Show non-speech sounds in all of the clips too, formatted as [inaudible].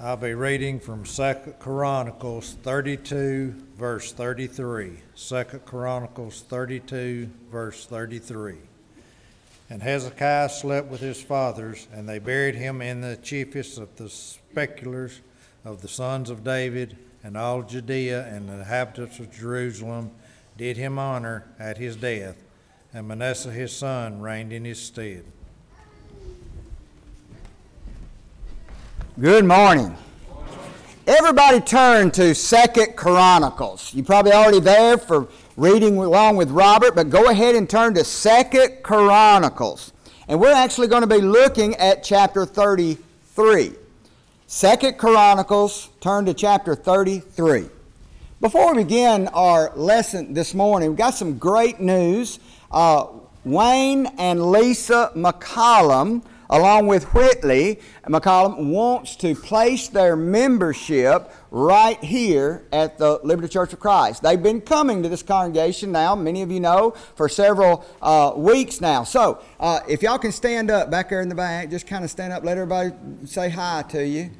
I'll be reading from Second Chronicles 32, verse 33. Second Chronicles 32, verse 33. And Hezekiah slept with his fathers, and they buried him in the chiefest of the sepulchres of the sons of David, and all Judea and the inhabitants of Jerusalem did him honor at his death, and Manasseh his son reigned in his stead. Good morning. Everybody turn to Second Chronicles. You're probably already there for reading along with Robert, but go ahead and turn to Second Chronicles. And we're actually going to be looking at chapter 33. Second Chronicles, turn to chapter 33. Before we begin our lesson this morning, we've got some great news. Uh, Wayne and Lisa McCollum along with Whitley McCollum, wants to place their membership right here at the Liberty Church of Christ. They've been coming to this congregation now, many of you know, for several uh, weeks now. So, uh, if y'all can stand up back there in the back, just kind of stand up, let everybody say hi to you.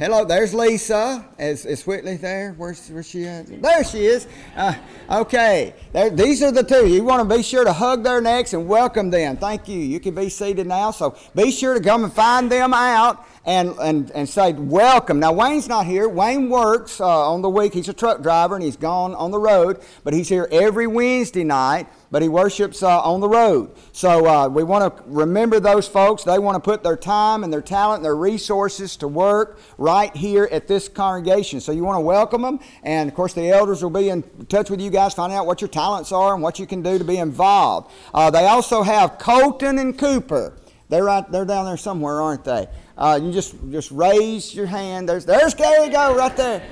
Hello, there's Lisa. Is, is Whitley there? Where's, where's she at? There she is. Uh, okay, there, these are the two. You want to be sure to hug their necks and welcome them. Thank you. You can be seated now. So be sure to come and find them out and, and, and say, Welcome. Now, Wayne's not here. Wayne works uh, on the week. He's a truck driver and he's gone on the road, but he's here every Wednesday night, but he worships uh, on the road. So uh, we want to remember those folks. They want to put their time and their talent and their resources to work right here at this congregation. So you want to welcome them. And of course, the elders will be in touch with you guys, find out what your talents are and what you can do to be involved. Uh, they also have Colton and Cooper. They're right. They're down there somewhere, aren't they? Uh, you just just raise your hand. There's there's there you go right there.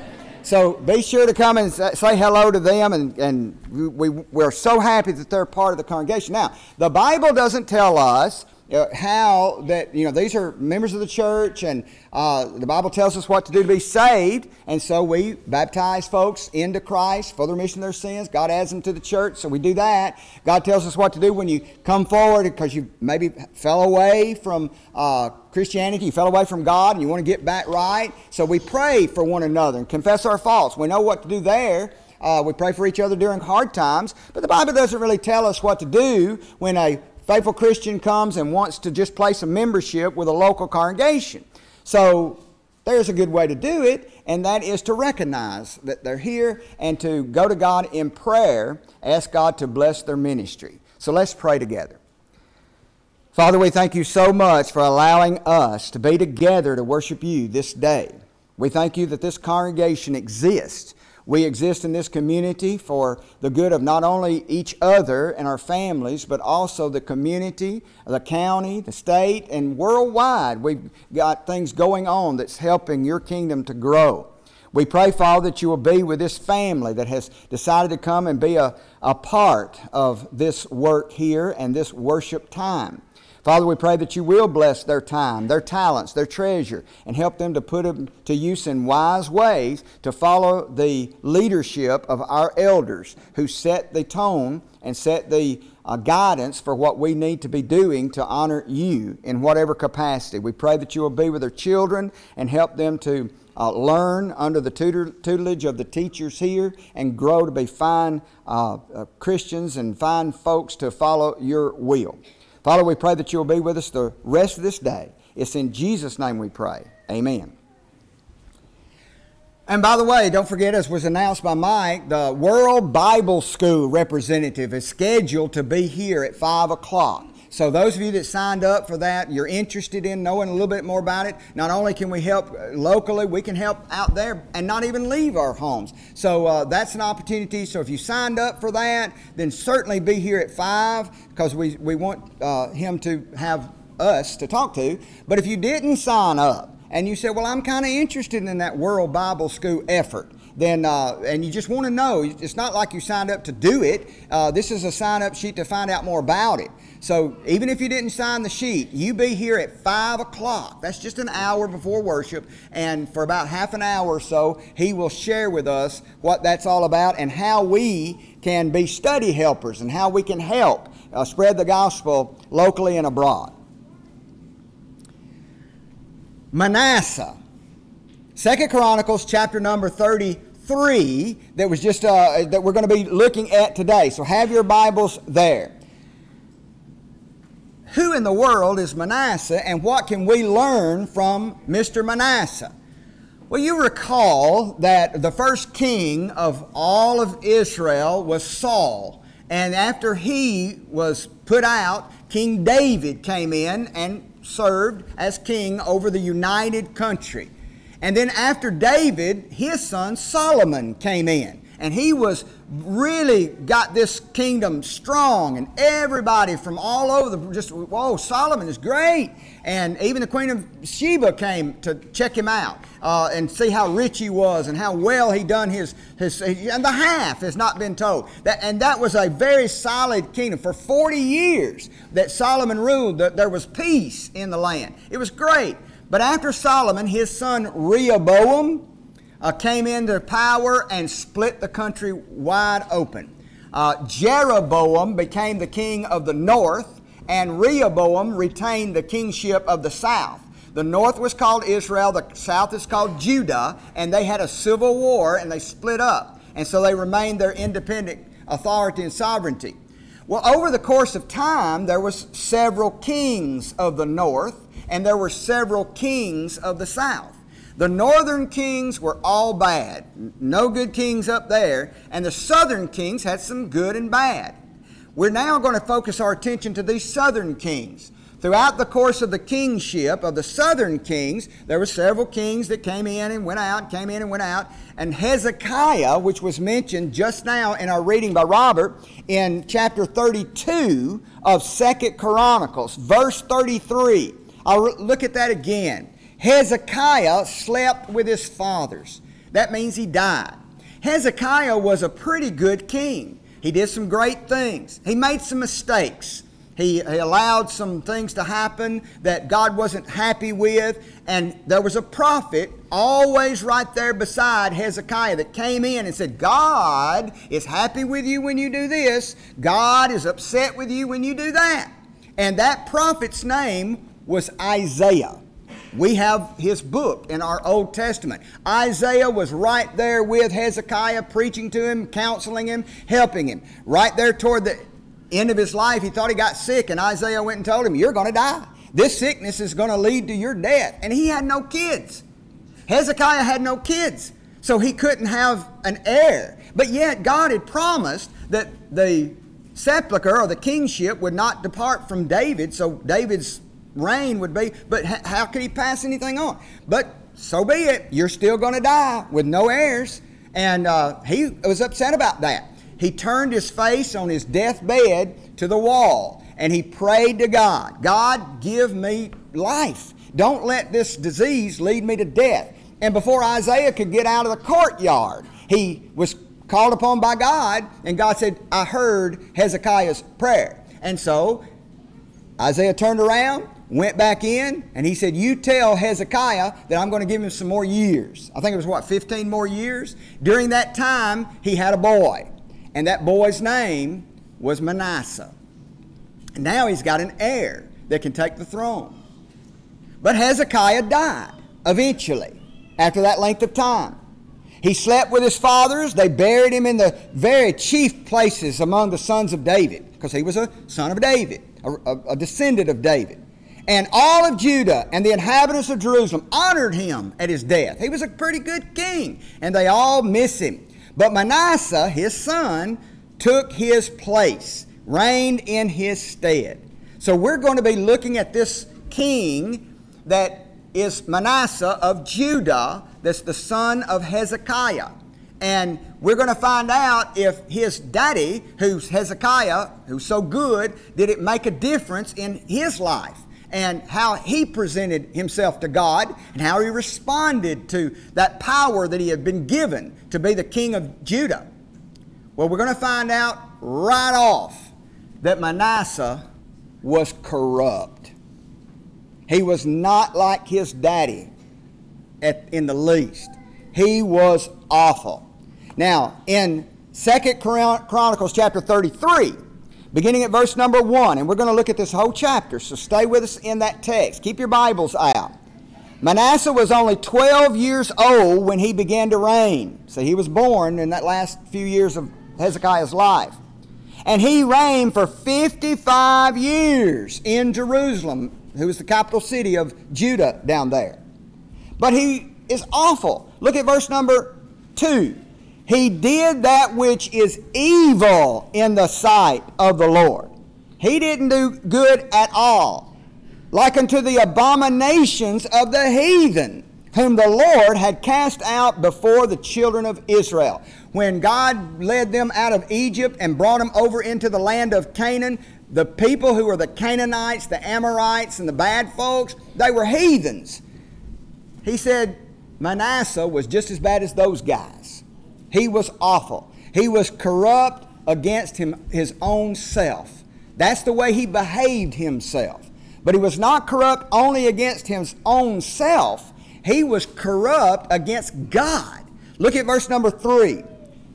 So be sure to come and say hello to them, and, and we, we're so happy that they're part of the congregation. Now, the Bible doesn't tell us uh, how that you know these are members of the church and uh, the bible tells us what to do to be saved. And so we baptize folks into christ for the remission of their sins. God adds them to the church so we do that. God tells us what to do when you come forward because you maybe fell away from uh, christianity you fell away from god and you want to get back right. So we pray for one another and confess our faults. We know what to do there. Uh, we pray for each other during hard times, but the Bible doesn't really tell us what to do when a faithful Christian comes and wants to just place a membership with a local congregation. So there's a good way to do it, and that is to recognize that they're here and to go to God in prayer, ask God to bless their ministry. So let's pray together. Father, we thank you so much for allowing us to be together to worship you this day. We thank you that this congregation exists we exist in this community for the good of not only each other and our families, but also the community, the county, the state, and worldwide. We've got things going on that's helping your kingdom to grow. We pray, Father, that you will be with this family that has decided to come and be a, a part of this work here and this worship time. Father, we pray that you will bless their time, their talents, their treasure, and help them to put them to use in wise ways to follow the leadership of our elders who set the tone and set the uh, guidance for what we need to be doing to honor you in whatever capacity. We pray that you will be with their children and help them to uh, learn under the tutor, tutelage of the teachers here and grow to be fine uh, uh Christians and fine folks to follow your will. Father, we pray that you'll be with us the rest of this day. It's in Jesus' name we pray. Amen. And by the way, don't forget, as was announced by Mike, the World Bible School representative is scheduled to be here at 5 o'clock. So, those of you that signed up for that, you're interested in knowing a little bit more about it. Not only can we help locally, we can help out there and not even leave our homes. So, uh, that's an opportunity. So, if you signed up for that, then certainly be here at 5 because we, we want uh, him to have us to talk to. But if you didn't sign up and you said, Well, I'm kind of interested in that World Bible School effort, then uh, and you just want to know, it's not like you signed up to do it. Uh, this is a sign up sheet to find out more about it. So even if you didn't sign the sheet, you be here at 5 o'clock. That's just an hour before worship. And for about half an hour or so, he will share with us what that's all about and how we can be study helpers and how we can help uh, spread the gospel locally and abroad. Manasseh Second Chronicles chapter number 33 that was just uh, that we're going to be looking at today. So have your Bibles there. Who in the world is Manasseh and what can we learn from Mr. Manasseh? Well, you recall that the first king of all of Israel was Saul. And after he was put out, King David came in and served as king over the united country. And then after David, his son Solomon came in. And he was really got this kingdom strong. And everybody from all over the just whoa solomon is great. And even the queen of sheba came to check him out uh, and see how rich he was and how well he done his, his and the half has not been told. That and that was a very solid kingdom. For 40 years that solomon ruled that there was peace in the land. It was great but after solomon his son rehoboam uh, came into power and split the country wide open. Uh, Jeroboam became the king of the north, and Rehoboam retained the kingship of the south. The north was called Israel, the south is called Judah, and they had a civil war and they split up. And so they remained their independent authority and sovereignty. Well, over the course of time, there was several kings of the north, and there were several kings of the south. The northern kings were all bad, no good kings up there, and the southern kings had some good and bad. We're now going to focus our attention to these southern kings. Throughout the course of the kingship of the southern kings, there were several kings that came in and went out, came in and went out. And Hezekiah, which was mentioned just now in our reading by Robert in chapter 32 of Second Chronicles, verse 33. I'll look at that again. Hezekiah slept with his fathers. That means he died. Hezekiah was a pretty good king. He did some great things. He made some mistakes. He, he, allowed some things to happen that God wasn't happy with. And there was a prophet always right there beside Hezekiah that came in and said, God is happy with you when you do this, God is upset with you when you do that. And that prophet's name was Isaiah. We have his book in our Old Testament. Isaiah was right there with Hezekiah, preaching to him, counseling him, helping him. Right there toward the end of his life, he thought he got sick, and Isaiah went and told him, You're going to die. This sickness is going to lead to your death. And he had no kids. Hezekiah had no kids, so he couldn't have an heir. But yet, God had promised that the sepulchre or the kingship would not depart from David, so David's reign would be, but how could he pass anything on? But so be it. You're still going to die with no heirs. And uh, he was upset about that. He turned his face on his deathbed to the wall and he prayed to God God, give me life. Don't let this disease lead me to death. And before Isaiah could get out of the courtyard, he was called upon by God, and God said, I heard Hezekiah's prayer. And so Isaiah turned around, went back in, and he said, You tell Hezekiah that I'm going to give him some more years. I think it was what, 15 more years? During that time, he had a boy, and that boy's name was Manasseh. Now he's got an heir that can take the throne. But Hezekiah died eventually after that length of time. He slept with his fathers. They buried him in the very chief places among the sons of David because he was a son of David, a, a, a descendant of David. And all of Judah and the inhabitants of Jerusalem honored him at his death. He was a pretty good king, and they all miss him. But Manasseh, his son, took his place, reigned in his stead. So we're going to be looking at this king that is Manasseh of Judah, that's the son of Hezekiah. And we're going to find out if his daddy, who's Hezekiah, who's so good, did it make a difference in his life and how he presented himself to God and how he responded to that power that he had been given to be the king of Judah. Well, we're going to find out right off that Manasseh was corrupt. He was not like his daddy at, in the least. He was awful. Now, in Second Chronicles chapter 33, beginning at verse number 1, and we're going to look at this whole chapter, so stay with us in that text. Keep your Bibles out. Manasseh was only 12 years old when he began to reign. So he was born in that last few years of Hezekiah's life. And he reigned for 55 years in Jerusalem, who was the capital city of Judah down there. But he is awful. Look at verse number 2. He did that which is evil in the sight of the Lord. He didn't do good at all, like unto the abominations of the heathen, whom the Lord had cast out before the children of Israel. When God led them out of Egypt and brought them over into the land of Canaan, the people who were the Canaanites, the Amorites, and the bad folks, they were heathens. He said Manasseh was just as bad as those guys. He was awful. He was corrupt against him, his own self. That's the way he behaved himself. But he was not corrupt only against his own self, he was corrupt against God. Look at verse number three.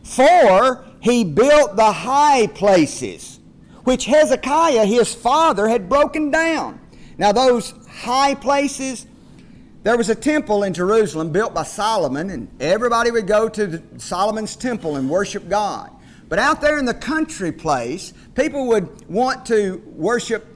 For he built the high places, which Hezekiah his father had broken down. Now, those high places, there was a temple in Jerusalem built by Solomon, and everybody would go to Solomon's temple and worship God. But out there in the country place, people would want to worship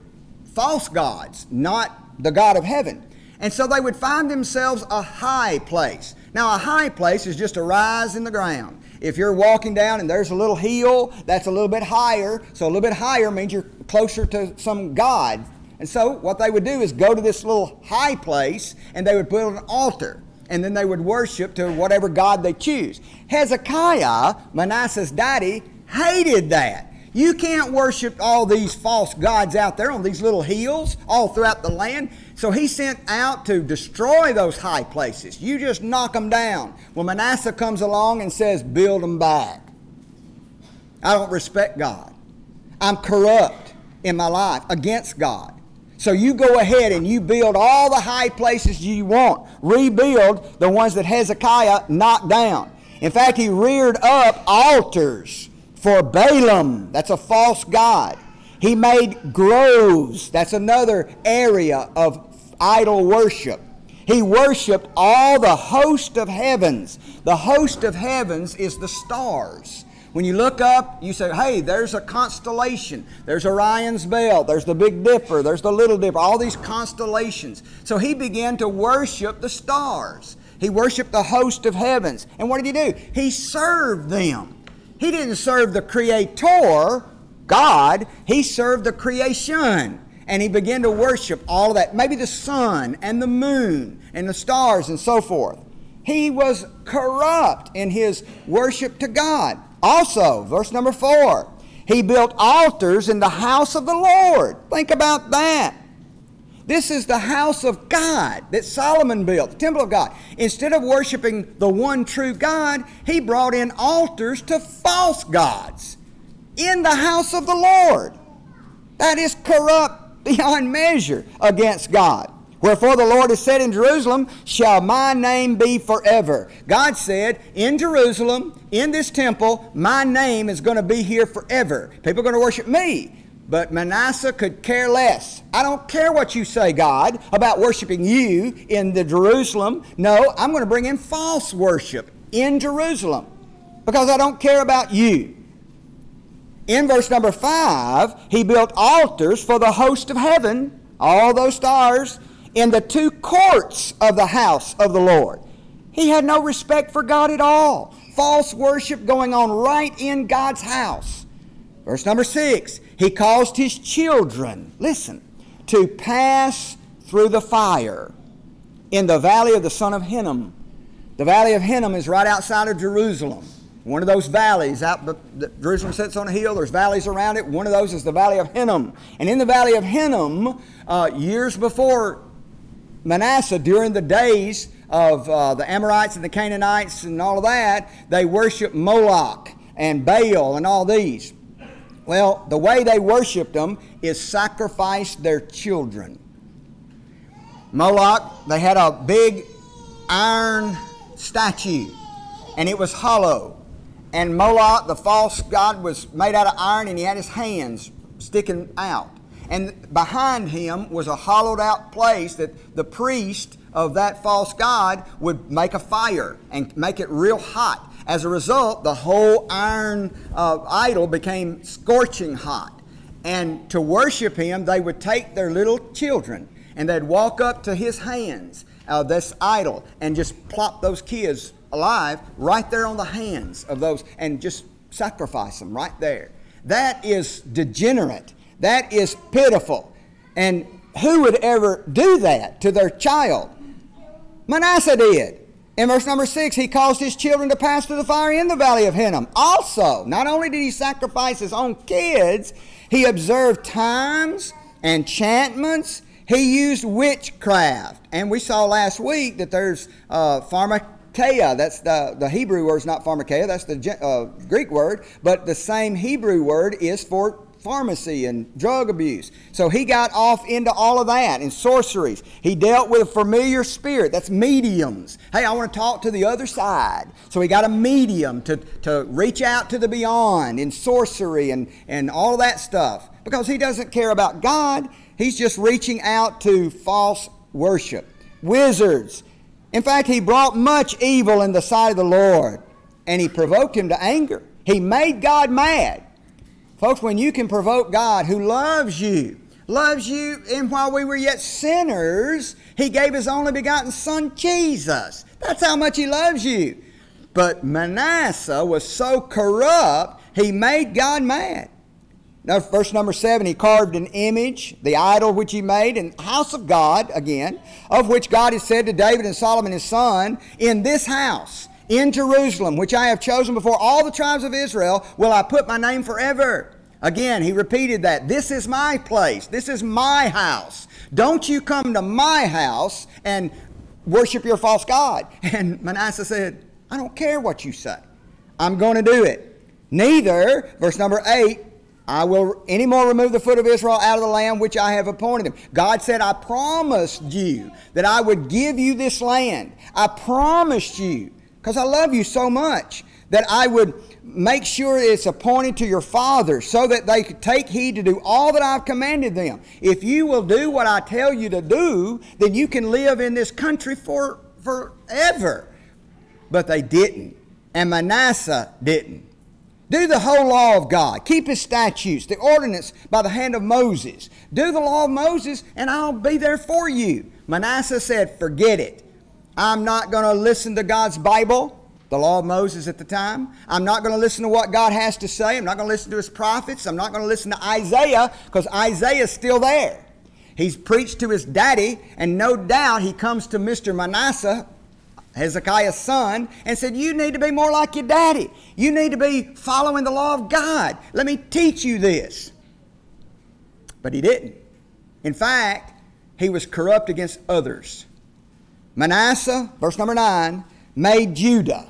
false gods, not the God of heaven. And so they would find themselves a high place. Now, a high place is just a rise in the ground. If you're walking down and there's a little hill, that's a little bit higher. So a little bit higher means you're closer to some God. And so what they would do is go to this little high place and they would build an altar. And then they would worship to whatever God they choose. Hezekiah, Manasseh's daddy, hated that. You can't worship all these false gods out there on these little hills all throughout the land. So he sent out to destroy those high places. You just knock them down. Well, Manasseh comes along and says, build them back. I don't respect God. I'm corrupt in my life against God. So you go ahead and you build all the high places you want. Rebuild the ones that Hezekiah knocked down. In fact, he reared up altars for Balaam. That's a false god. He made groves. That's another area of idol worship. He worshiped all the host of heavens. The host of heavens is the stars. When you look up, you say, hey, there's a constellation. There's Orion's belt. There's the Big Dipper. There's the Little Dipper. All these constellations. So he began to worship the stars. He worshiped the host of heavens. And what did he do? He served them. He didn't serve the Creator, God. He served the creation and he began to worship all of that. Maybe the sun and the moon and the stars and so forth. He was corrupt in his worship to God. Also, verse number four, he built altars in the house of the Lord. Think about that. This is the house of God that Solomon built, the temple of God. Instead of worshiping the one true God, he brought in altars to false gods in the house of the Lord. That is corrupt beyond measure against God. Wherefore the Lord has said in Jerusalem, shall my name be forever. God said, in Jerusalem, in this temple, my name is going to be here forever. People are going to worship me. But Manasseh could care less. I don't care what you say, God, about worshiping you in the Jerusalem. No, I'm going to bring in false worship in Jerusalem because I don't care about you. In verse number 5, he built altars for the host of heaven, all those stars, in the two courts of the house of the Lord. He had no respect for God at all. False worship going on right in God's house. Verse number 6, he caused his children, listen, to pass through the fire in the valley of the son of Hinnom. The valley of Hinnom is right outside of Jerusalem. One of those valleys out, Jerusalem sits on a hill, there's valleys around it. One of those is the valley of Hinnom. And in the valley of Hinnom, uh, years before Manasseh, during the days of uh, the Amorites and the Canaanites and all of that, they worshiped Moloch and Baal and all these. Well, the way they worshiped them is sacrifice their children. Moloch, they had a big iron statue, and it was hollow. And Moloch, the false god, was made out of iron and he had his hands sticking out. And behind him was a hollowed out place that the priest of that false god would make a fire and make it real hot. As a result, the whole iron uh, idol became scorching hot. And to worship him, they would take their little children and they'd walk up to his hands, uh, this idol, and just plop those kids alive right there on the hands of those and just sacrifice them right there. That is degenerate. That is pitiful. And who would ever do that to their child? Manasseh did. In verse number six, he caused his children to pass through the fire in the valley of Hinnom. Also, not only did he sacrifice his own kids, he observed times, enchantments, he used witchcraft. And we saw last week that there's uh, pharmakeia. That's the, the Hebrew word is not pharmakeia, that's the uh, Greek word, but the same Hebrew word is for pharmacy and drug abuse. So he got off into all of that and sorceries. He dealt with a familiar spirit. That's mediums. Hey, I want to talk to the other side. So he got a medium to, to reach out to the beyond in sorcery and, and all that stuff. Because he doesn't care about God, he's just reaching out to false worship. Wizards. In fact, he brought much evil in the sight of the Lord, and he provoked him to anger. He made God mad. Folks, when you can provoke God who loves you, loves you, and while we were yet sinners, He gave His only begotten Son, Jesus. That's how much He loves you. But Manasseh was so corrupt, he made God mad. Now, verse number seven, he carved an image, the idol which he made, in the house of God, again, of which God has said to David and Solomon his son, In this house in Jerusalem, which I have chosen before all the tribes of Israel, will I put my name forever. Again, he repeated that. This is my place. This is my house. Don't you come to my house and worship your false God. [laughs] And Manasseh said, I don't care what you say. I'm going to do it. Neither, verse number 8, I will any more remove the foot of Israel out of the land which I have appointed them. God said, I promised you that I would give you this land. I promised you because I love you so much that I would make sure it's appointed to your fathers so that they could take heed to do all that I've commanded them. If you will do what I tell you to do, then you can live in this country for forever. But they didn't. And Manasseh didn't. Do the whole law of God. Keep his statutes, the ordinance by the hand of Moses. Do the law of Moses, and I'll be there for you. Manasseh said, Forget it. I'm not going to listen to God's Bible, the law of Moses at the time. I'm not going to listen to what God has to say. I'm not going to listen to his prophets. I'm not going to listen to Isaiah because Isaiah's still there. He's preached to his daddy, and no doubt he comes to Mr. Manasseh, Hezekiah's son, and said, You need to be more like your daddy. You need to be following the law of God. Let me teach you this. But he didn't. In fact, he was corrupt against others. Manasseh, verse number 9, made Judah,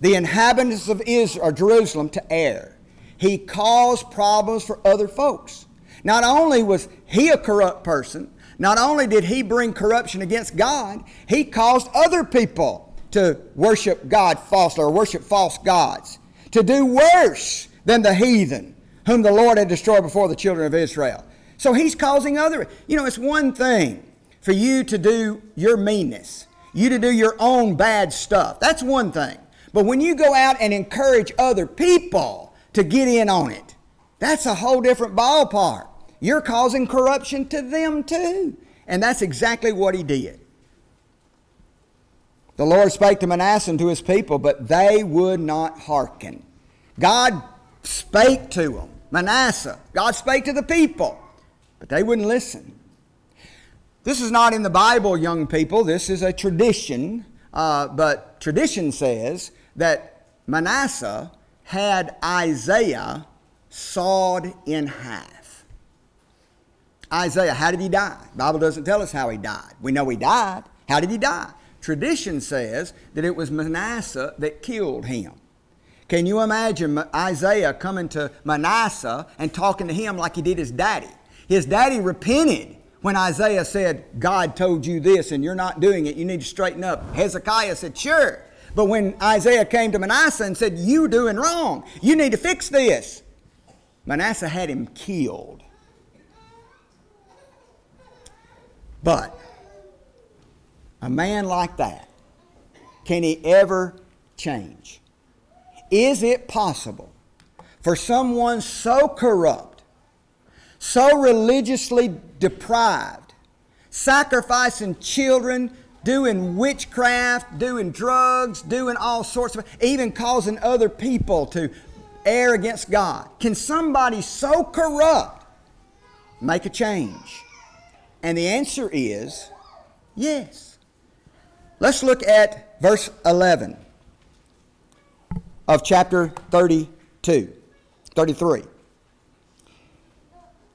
the inhabitants of Israel, or Jerusalem, to err. He caused problems for other folks. Not only was he a corrupt person, not only did he bring corruption against God, he caused other people to worship God falsely or worship false gods, to do worse than the heathen whom the Lord had destroyed before the children of Israel. So he's causing other. You know, it's one thing for you to do your meanness, you to do your own bad stuff. That's one thing. But when you go out and encourage other people to get in on it, that's a whole different ballpark. You're causing corruption to them too. And that's exactly what he did. The Lord spake to Manasseh and to his people, but they would not hearken. God spake to them, Manasseh. God spake to the people, but they wouldn't listen. This is not in the Bible, young people. This is a tradition. Uh, but tradition says that Manasseh had Isaiah sawed in half. Isaiah, how did he die? The Bible doesn't tell us how he died. We know he died. How did he die? Tradition says that it was Manasseh that killed him. Can you imagine Isaiah coming to Manasseh and talking to him like he did his daddy? His daddy repented when Isaiah said, God told you this and you're not doing it, you need to straighten up. Hezekiah said, Sure. But when Isaiah came to Manasseh and said, You're doing wrong, you need to fix this, Manasseh had him killed. But a man like that, can he ever change? Is it possible for someone so corrupt, so religiously deprived, sacrificing children, doing witchcraft, doing drugs, doing all sorts of, even causing other people to err against God? Can somebody so corrupt make a change? And the answer is yes. Let's look at verse 11 of chapter 32, 33.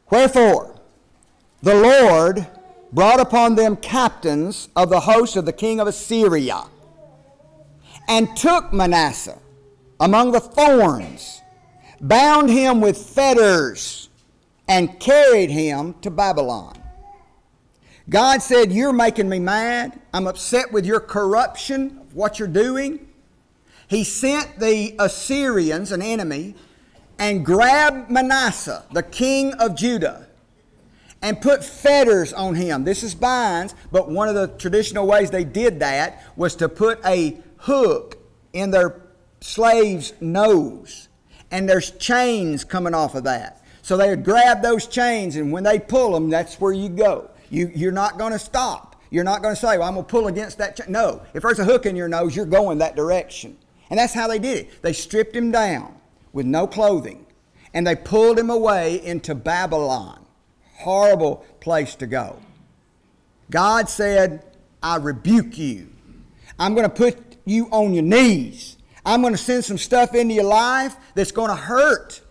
Wherefore, the Lord brought upon them captains of the host of the king of Assyria, and took Manasseh among the thorns, bound him with fetters, and carried him to Babylon. God said, You're making me mad. I'm upset with your corruption, what you're doing. He sent the Assyrians, an enemy, and grabbed Manasseh, the king of Judah, and put fetters on him. This is binds, but one of the traditional ways they did that was to put a hook in their slave's nose, and there's chains coming off of that. So they would grab those chains, and when they pull them, that's where you go. You, you're not going to stop. You're not going to say, well, I'm going to pull against that chain. No. If there's a hook in your nose, you're going that direction. And that's how they did it. They stripped him down with no clothing, and they pulled him away into Babylon. Horrible place to go. God said, I rebuke you. I'm going to put you on your knees. I'm going to send some stuff into your life that's going to hurt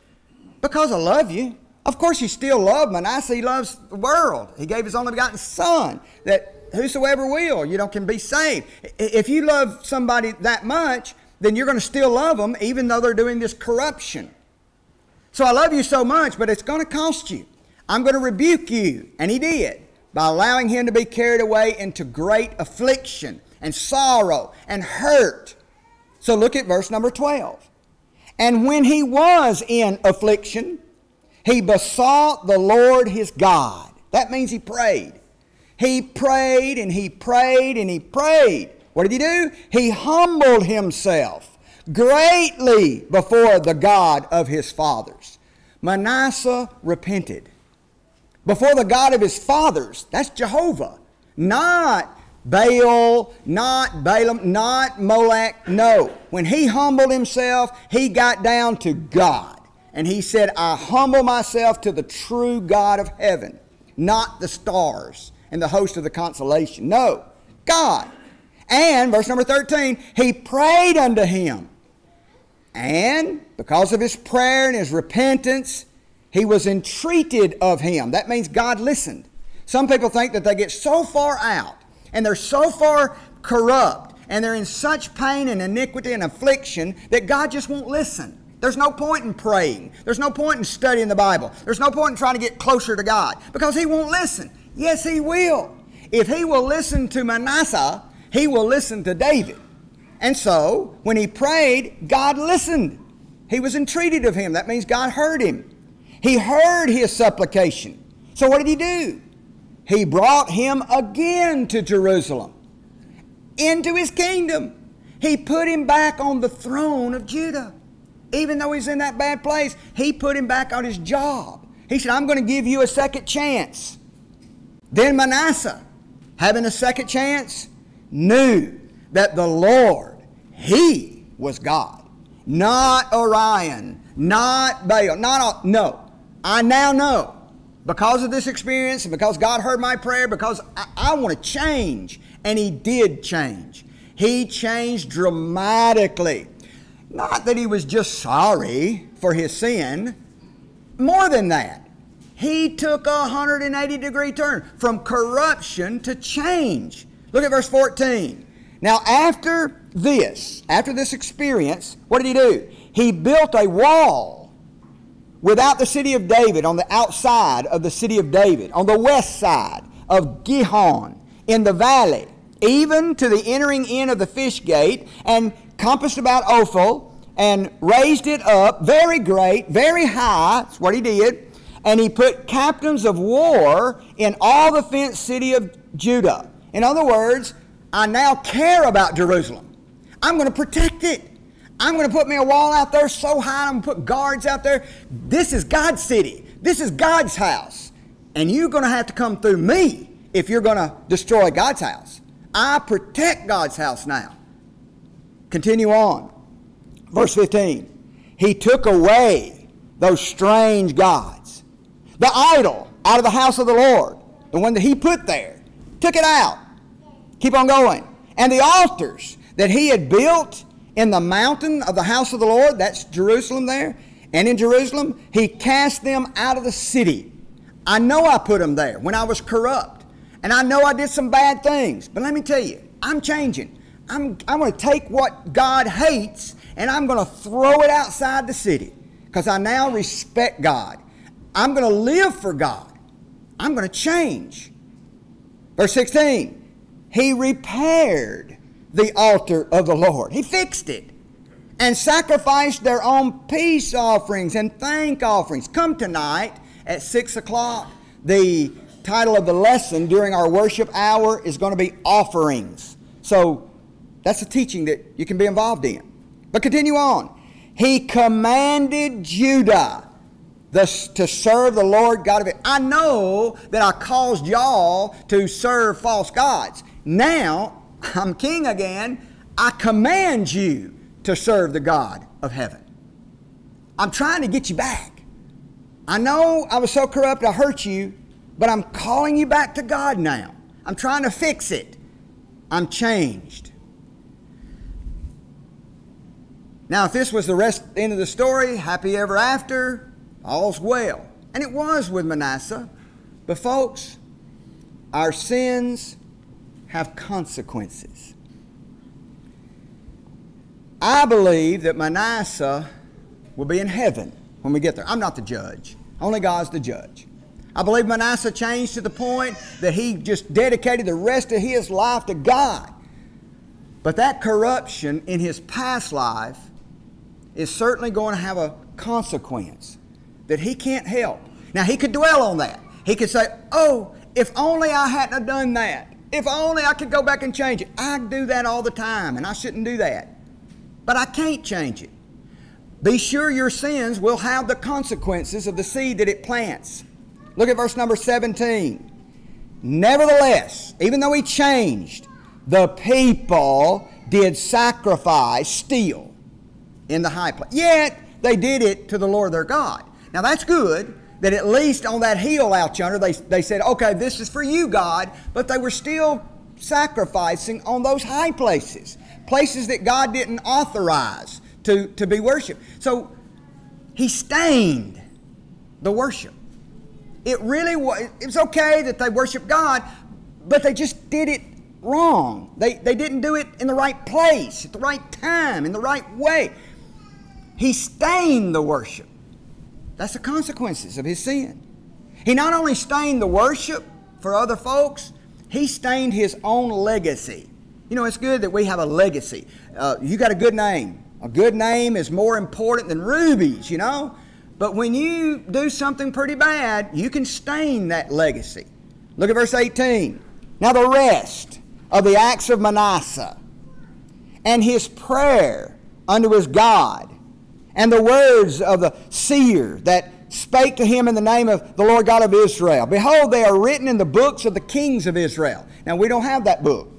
because I love you. Of course, he still loved Manasseh. He loves the world. He gave his only begotten Son that whosoever will, you know, can be saved. If you love somebody that much, then you're going to still love them even though they're doing this corruption. So I love you so much, but it's going to cost you. I'm going to rebuke you. And he did by allowing him to be carried away into great affliction and sorrow and hurt. So look at verse number 12. And when he was in affliction, he besought the Lord his God. That means he prayed. He prayed and he prayed and he prayed. What did he do? He humbled himself greatly before the God of his fathers. Manasseh repented. Before the God of his fathers, that's Jehovah, not Baal, not Balaam, not Molech. No. When he humbled himself, he got down to God. And he said, I humble myself to the true God of heaven, not the stars and the host of the constellation. No, God. And, verse number 13, he prayed unto him. And because of his prayer and his repentance, he was entreated of him. That means God listened. Some people think that they get so far out and they're so far corrupt and they're in such pain and iniquity and affliction that God just won't listen. There's no point in praying. There's no point in studying the Bible. There's no point in trying to get closer to God because He won't listen. Yes, He will. If He will listen to Manasseh, He will listen to David. And so, when he prayed, God listened. He was entreated of him. That means God heard him. He heard his supplication. So, what did he do? He brought him again to Jerusalem, into his kingdom. He put him back on the throne of Judah. Even though he's in that bad place, he put him back on his job. He said, I'm going to give you a second chance. Then Manasseh, having a second chance, knew that the Lord, He was God. Not Orion, not Baal, not, no. I now know because of this experience and because God heard my prayer, because I, I want to change. And He did change. He changed dramatically. Not that He was just sorry for His sin, more than that. He took a 180 degree turn from corruption to change. Look at verse 14. Now, after this, after this experience, what did he do? He built a wall without the city of David, on the outside of the city of David, on the west side of Gihon, in the valley, even to the entering in of the fish gate, and compassed about Ophel, and raised it up very great, very high. That's what he did. And he put captains of war in all the fenced city of Judah. In other words, I now care about Jerusalem. I'm going to protect it. I'm going to put me a wall out there so high, I'm going to put guards out there. This is God's city. This is God's house. And you're going to have to come through me if you're going to destroy God's house. I protect God's house now. Continue on. Verse 15. He took away those strange gods, the idol out of the house of the Lord, the one that he put there, took it out. Keep on going. And the altars that he had built in the mountain of the house of the Lord, that's Jerusalem there, and in Jerusalem, he cast them out of the city. I know I put them there when I was corrupt. And I know I did some bad things. But let me tell you, I'm changing. I'm, I'm going to take what God hates and I'm going to throw it outside the city because I now respect God. I'm going to live for God. I'm going to change. Verse 16, he repaired the altar of the Lord. He fixed it and sacrificed their own peace offerings and thank offerings. Come tonight at 6 o'clock. The title of the lesson during our worship hour is going to be offerings. So that's a teaching that you can be involved in. But continue on. He commanded Judah the, to serve the Lord God of it. I know that I caused y'all to serve false gods. Now I'm king again. I command you to serve the God of heaven. I'm trying to get you back. I know I was so corrupt I hurt you, but I'm calling you back to God now. I'm trying to fix it. I'm changed. Now, if this was the rest end of the story, happy ever after, all's well. And it was with Manasseh. But folks, our sins have consequences. I believe that Manasseh will be in heaven when we get there. I'm not the judge, only God's the judge. I believe Manasseh changed to the point that he just dedicated the rest of his life to God. But that corruption in his past life is certainly going to have a consequence that he can't help. Now, he could dwell on that. He could say, Oh, if only I hadn't have done that. If only I could go back and change it. I do that all the time, and I shouldn't do that. But I can't change it. Be sure your sins will have the consequences of the seed that it plants. Look at verse number 17. Nevertheless, even though he changed, the people did sacrifice still in the high place. Yet they did it to the Lord their God. Now that's good that at least on that hill out yonder, they, they said, okay, this is for you, God, but they were still sacrificing on those high places, places that God didn't authorize to, to be worshiped. So he stained the worship. It really was, it was okay that they worshiped God, but they just did it wrong. They, they didn't do it in the right place, at the right time, in the right way. He stained the worship. That's the consequences of his sin. He not only stained the worship for other folks, he stained his own legacy. You know, it's good that we have a legacy. Uh, you got a good name. A good name is more important than rubies, you know? But when you do something pretty bad, you can stain that legacy. Look at verse 18. Now, the rest of the acts of Manasseh and his prayer unto his God and the words of the seer that spake to him in the name of the Lord God of Israel. Behold, they are written in the books of the kings of Israel. Now we don't have that book.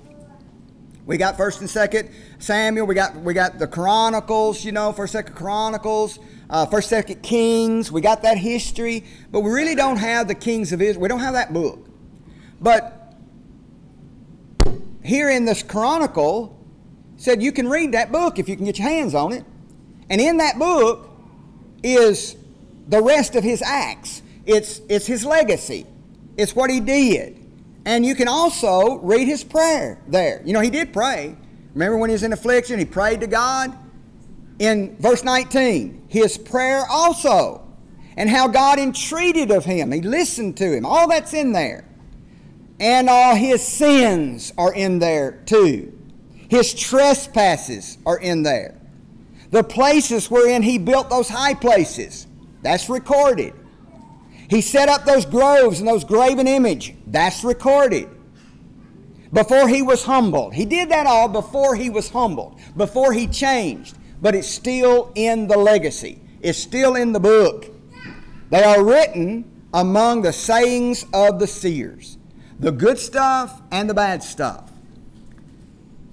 We got First and Second Samuel. We got we got the Chronicles. You know, First Second Chronicles, uh, First Second Kings. We got that history, but we really don't have the kings of Israel. We don't have that book. But here in this Chronicle, said you can read that book if you can get your hands on it. And in that book is the rest of his acts. It's, it's his legacy. It's what he did. And you can also read his prayer there. You know, he did pray. Remember when he was in affliction, he prayed to God? In verse 19, his prayer also, and how God entreated of him. He listened to him. All that's in there. And all his sins are in there too. His trespasses are in there the places wherein he built those high places. That's recorded. He set up those groves and those graven image. That's recorded. before he was humbled. He did that all before he was humbled, before he changed. But it's still in the legacy, it's still in the book. They are written among the sayings of the seers the good stuff and the bad stuff.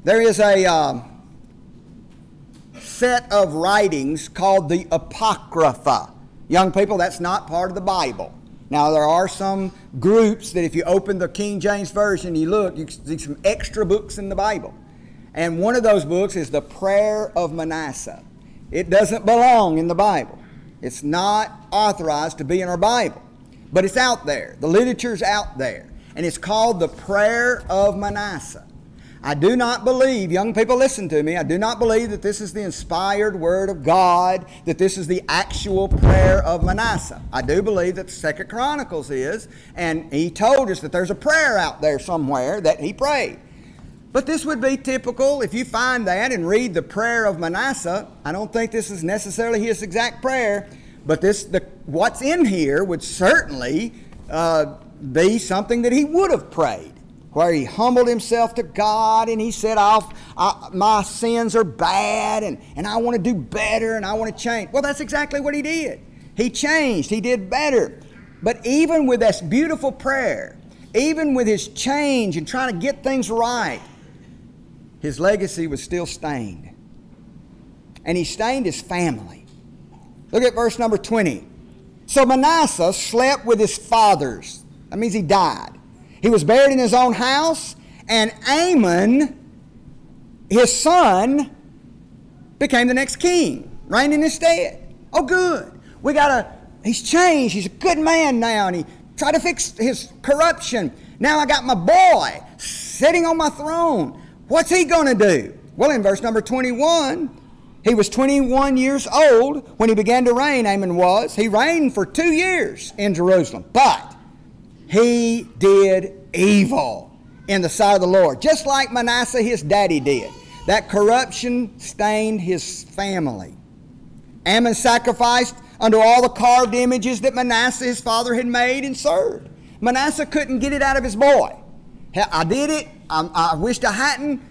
There is a um, set of writings called the Apocrypha. Young people, that's not part of the Bible. Now, there are some groups that if you open the King James Version, you look, you see some extra books in the Bible. And one of those books is the Prayer of Manasseh. It doesn't belong in the Bible. It's not authorized to be in our Bible. But it's out there. The literature's out there. And it's called the Prayer of Manasseh. I do not believe, young people listen to me, I do not believe that this is the inspired word of God, that this is the actual prayer of Manasseh. I do believe that Second Chronicles is, and he told us that there's a prayer out there somewhere that he prayed. But this would be typical if you find that and read the prayer of Manasseh. I don't think this is necessarily his exact prayer, but this the what's in here would certainly uh, be something that he would have prayed where he humbled himself to God and he said, I, My sins are bad and, and I want to do better and I want to change. Well, that's exactly what he did. He changed, he did better. But even with this beautiful prayer, even with his change and trying to get things right, his legacy was still stained. And he stained his family. Look at verse number 20. So Manasseh slept with his fathers. That means he died. He was buried in his own house, and Amon, his son, became the next king, reigned in his stead. Oh, good. We got a, he's changed. He's a good man now, and he tried to fix his corruption. Now I got my boy sitting on my throne. What's he going to do? Well, in verse number 21, he was 21 years old when he began to reign, Amon was. He reigned for two years in Jerusalem. But he did evil in the sight of the Lord, just like Manasseh, his daddy, did. That corruption stained his family. Amon sacrificed unto all the carved images that Manasseh, his father, had made and served. Manasseh couldn't get it out of his boy. I did it. I, I wished I hadn't,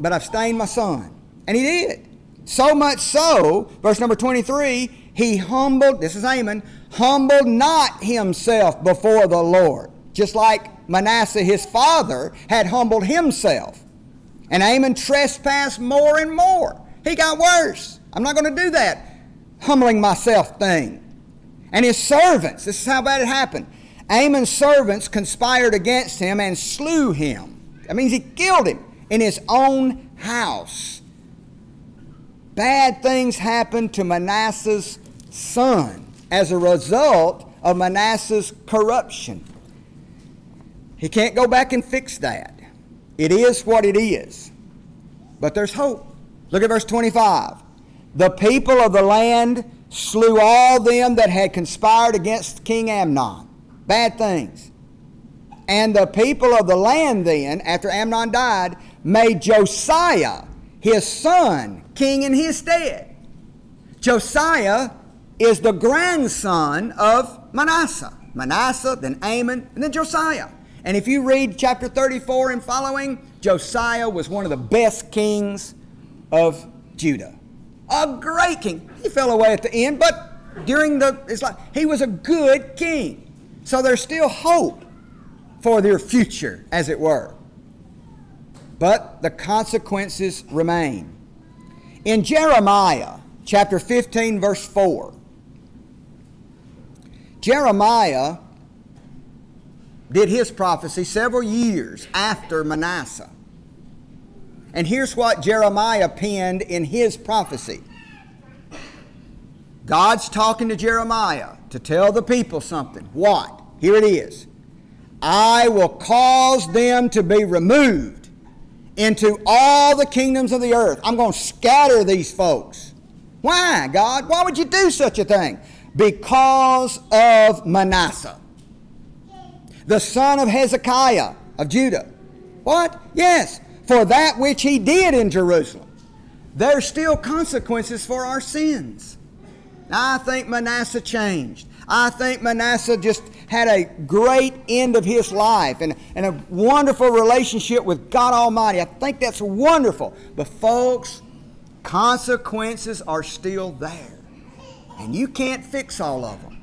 but I've stained my son. And he did. So much so, verse number 23, he humbled, this is Amon, humbled not himself before the Lord, just like Manasseh his father had humbled himself. And Amon trespassed more and more. He got worse. I'm not going to do that humbling myself thing. And his servants, this is how bad it happened. Amon's servants conspired against him and slew him. That means he killed him in his own house. Bad things happened to Manasseh's son as a result of Manasseh's corruption. He can't go back and fix that. It is what it is. But there's hope. Look at verse 25. The people of the land slew all them that had conspired against King Amnon. Bad things. And the people of the land then, after Amnon died, made Josiah, his son, king in his stead. Josiah is the grandson of Manasseh. Manasseh, then Amon, and then Josiah. And if you read chapter 34 and following, Josiah was one of the best kings of Judah. A great king. He fell away at the end, but during the it's like he was a good king. So there's still hope for their future, as it were. But the consequences remain. In Jeremiah chapter 15, verse 4, Jeremiah did his prophecy several years after Manasseh. And here's what Jeremiah penned in his prophecy God's talking to Jeremiah to tell the people something. What? Here it is I will cause them to be removed into all the kingdoms of the earth. I'm going to scatter these folks. Why, God? Why would you do such a thing? Because of Manasseh, the son of Hezekiah of Judah. What? Yes, for that which he did in Jerusalem. There's still consequences for our sins. I think Manasseh changed. I think Manasseh just had a great end of his life and, and a wonderful relationship with God Almighty. I think that's wonderful. But, folks, consequences are still there. And you can't fix all of them.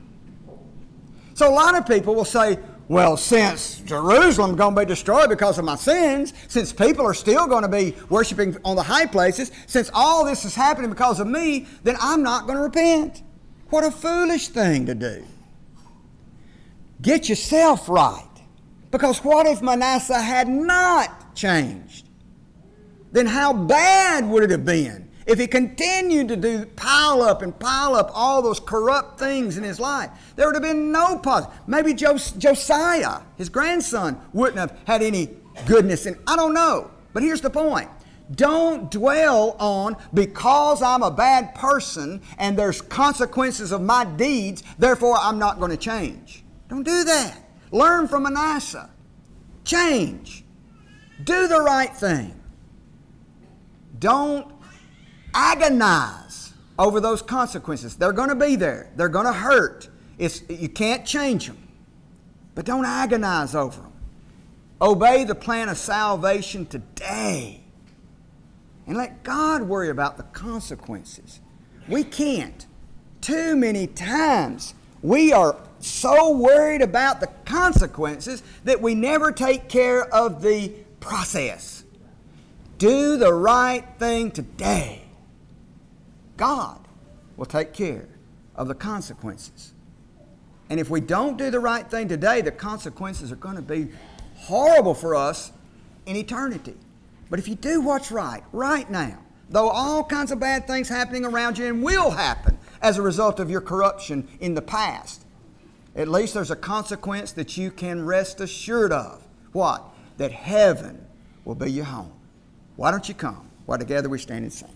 So, a lot of people will say, well, since Jerusalem's going to be destroyed because of my sins, since people are still going to be worshiping on the high places, since all this is happening because of me, then I'm not going to repent. What a foolish thing to do. Get yourself right. Because what if Manasseh had not changed? Then how bad would it have been if he continued to do pile up and pile up all those corrupt things in his life? There would have been no positive. Maybe Jos- Josiah, his grandson, wouldn't have had any goodness And I don't know. But here's the point. Don't dwell on because I'm a bad person and there's consequences of my deeds, therefore I'm not going to change. Don't do that. Learn from Manasseh. Change. Do the right thing. Don't agonize over those consequences. They're going to be there. They're going to hurt. It's, you can't change them. But don't agonize over them. Obey the plan of salvation today. And let God worry about the consequences. We can't. Too many times we are so worried about the consequences that we never take care of the process. Do the right thing today. God will take care of the consequences. And if we don't do the right thing today, the consequences are going to be horrible for us in eternity. But if you do what's right, right now, though all kinds of bad things happening around you and will happen as a result of your corruption in the past, at least there's a consequence that you can rest assured of. What? That heaven will be your home. Why don't you come? While together we stand and sing.